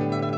Bye.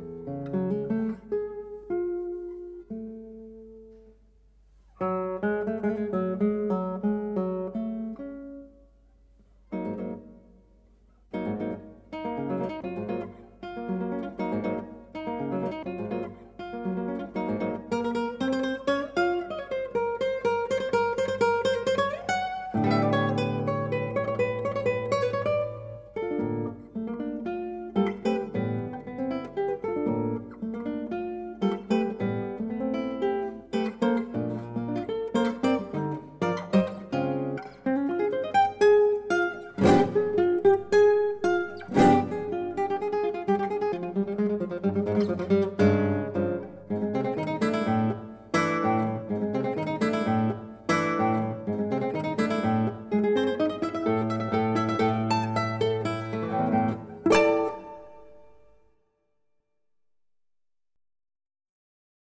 Música